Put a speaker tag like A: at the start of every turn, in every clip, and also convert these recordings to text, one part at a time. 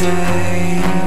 A: day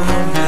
A: remember